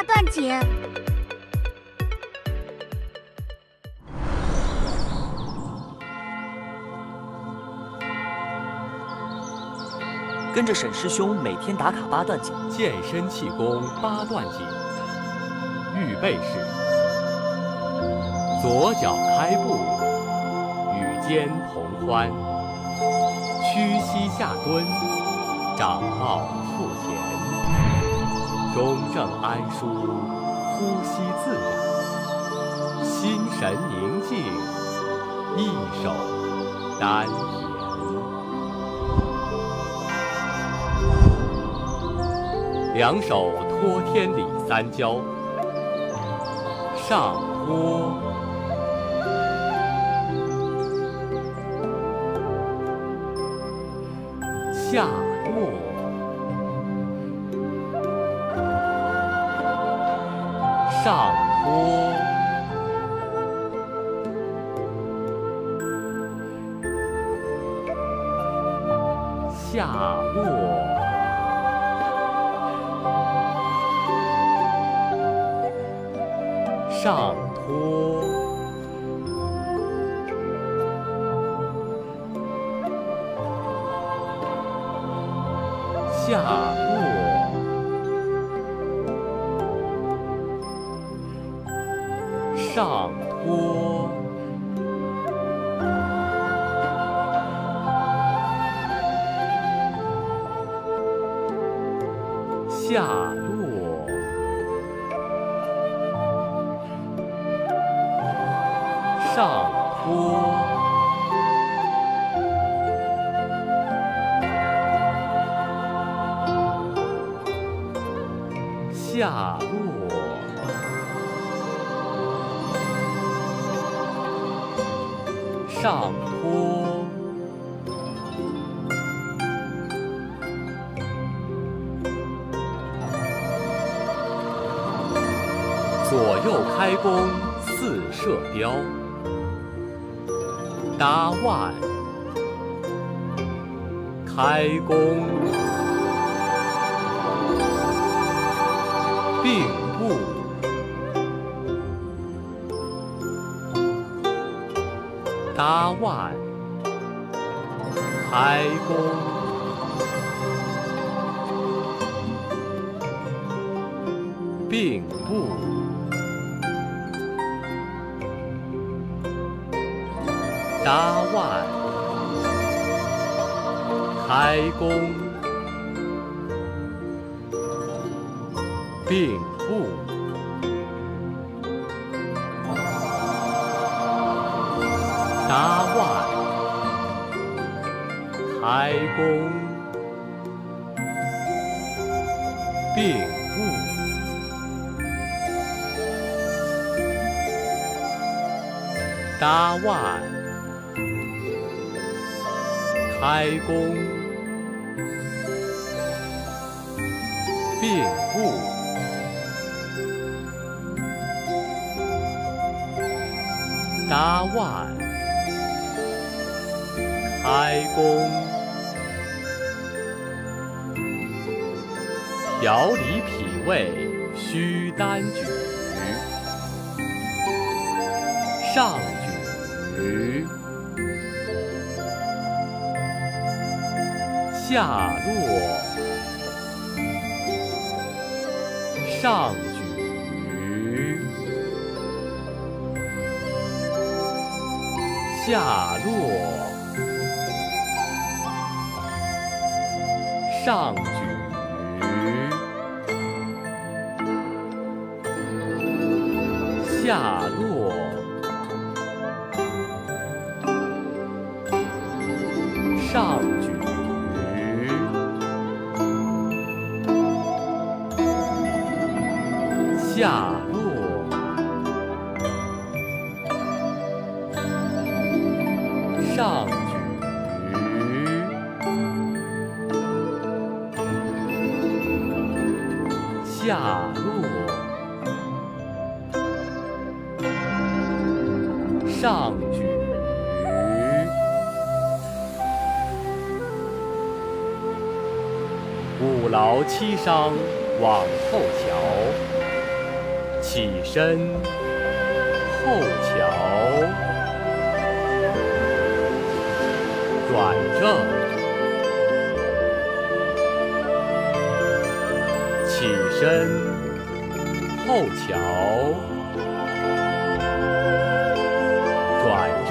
八段锦。跟着沈师兄每天打卡八段锦，健身气功八段锦。预备式：左脚开步，与肩同宽，屈膝下蹲，掌抱中正安舒，呼吸自然，心神宁静，一手单眼。两手托天理三焦，上托，下落，上托，下落。上托，下上托，下上托，左右开弓四射雕。搭腕，开弓，并搭腕，开弓，并步。搭腕，开弓，并步，弓，并步，搭腕。开弓，并步，搭腕，开弓，调理脾胃，需单举，上举。下落，上举，下落，上下落，上举。下落，上举，下落，上举，五劳七伤往后瞧。起身，后桥，转正，起身，后桥，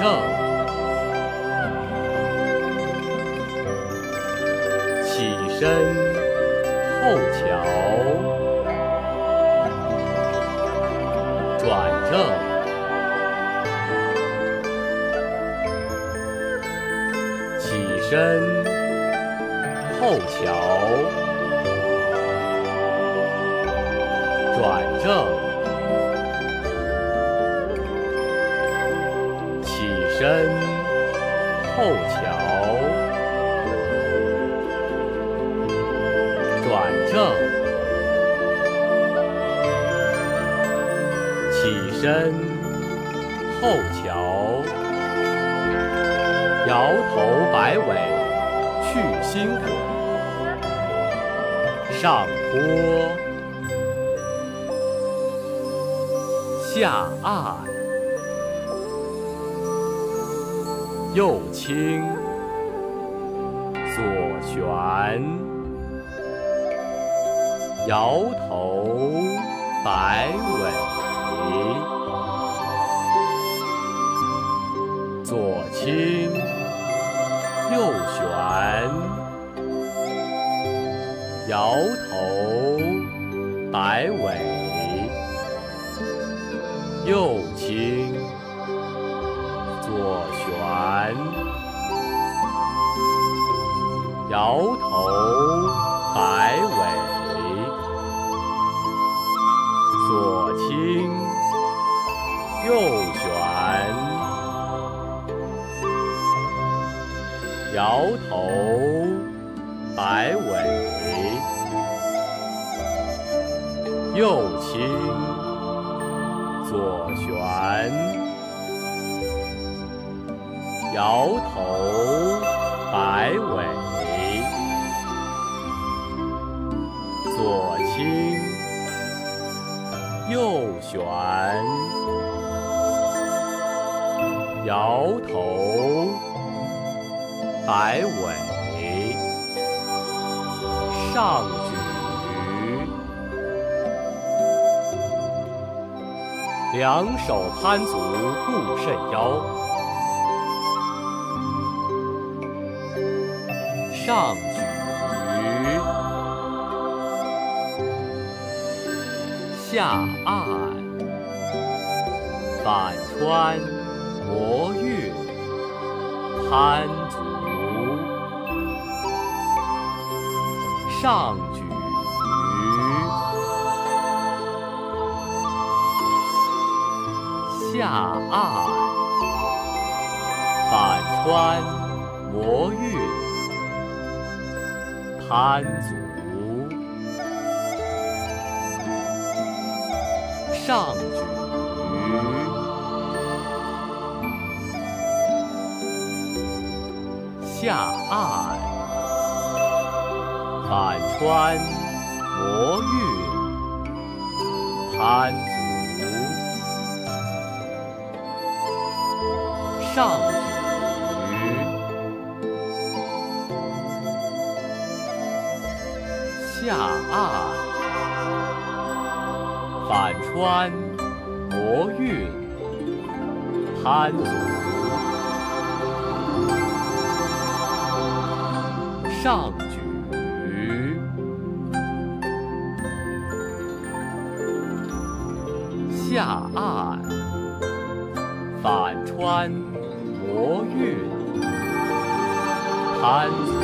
正，起身，后桥。转正，起身，后桥，转正，身，后桥，转正。起身，后桥，摇头摆尾去心火，上坡，下岸，右倾，左旋，摇头摆尾。左倾，右旋，摇头摆尾，右倾，摇头摆尾，左倾。右旋，摇头摆尾，右倾，左旋，摇头摆尾，左倾，右旋。摇头，摆尾，上举，两手攀足固肾腰，上下按，反穿。摩运，攀足，上举，下按，反穿，摩运，攀足，上举。下按，反穿，摩运，攀足，上举，下按，反穿，摩运，攀足。上举，下按，反穿，摩运，攀足，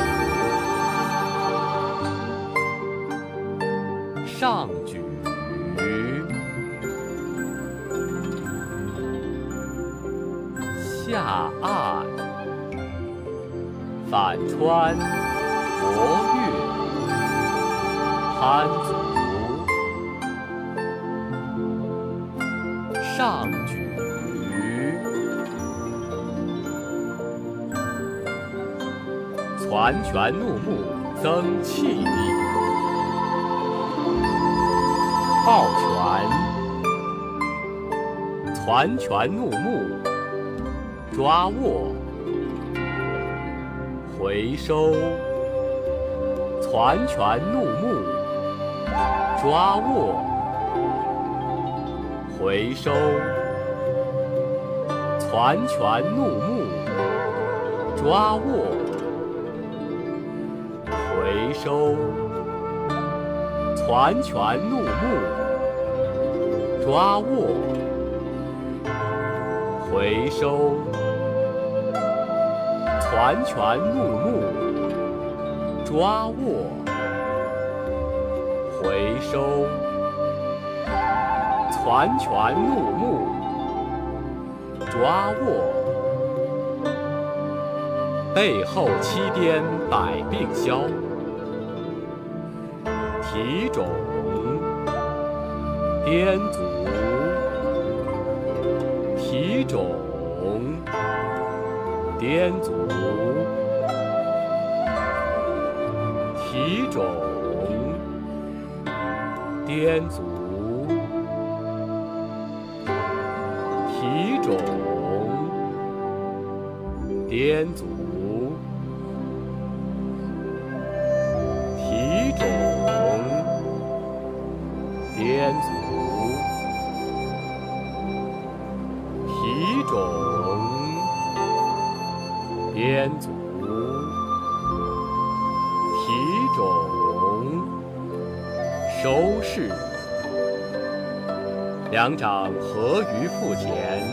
上举，下按，反穿。摩运，攀足，上举，攒拳怒目增气力，抱拳，攒拳怒目，抓握，回收，攒拳怒目，抓握，回收，攒拳怒目，抓握，回收，团拳怒目。抓握，回收，团拳怒目，抓握，回收，团拳怒目，抓握，背后七颠百病消，体肿。颠足，体肿，颠足，体肿，颠足，体肿，颠足，颠足。肿，颠足，体肿，收势。两掌合于腹前，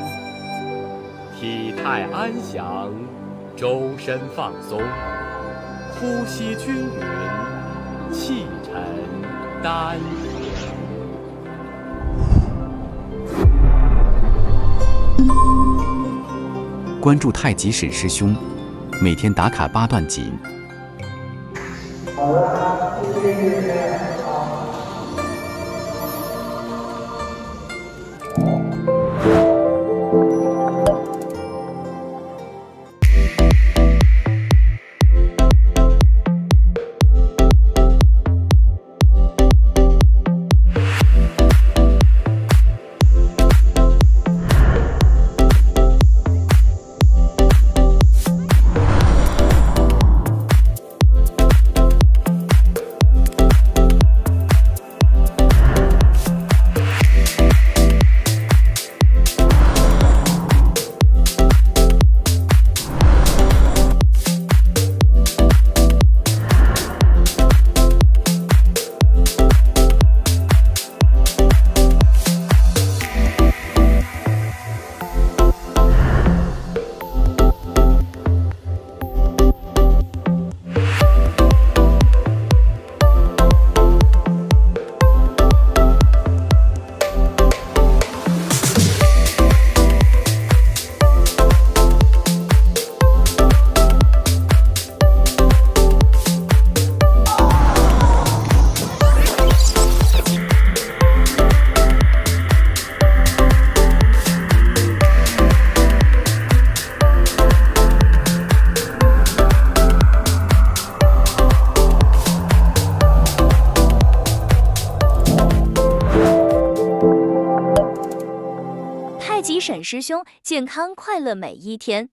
体态安详，周身放松，呼吸均匀，气沉丹关注太极沈师兄，每天打卡八段锦。师兄，健康快乐每一天。